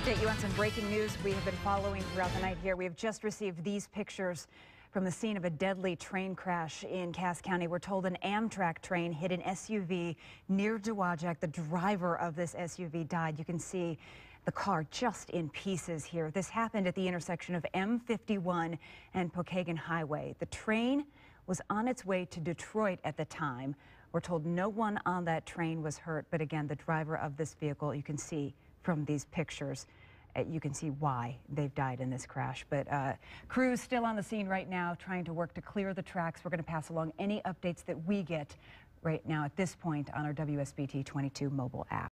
update you on some breaking news we have been following throughout the night here. We have just received these pictures from the scene of a deadly train crash in Cass County. We're told an Amtrak train hit an SUV near Dowagiac. The driver of this SUV died. You can see the car just in pieces here. This happened at the intersection of M51 and Pokagon Highway. The train was on its way to Detroit at the time. We're told no one on that train was hurt, but again, the driver of this vehicle, you can see from these pictures. Uh, you can see why they've died in this crash. But uh, crews still on the scene right now trying to work to clear the tracks. We're going to pass along any updates that we get right now at this point on our WSBT 22 mobile app.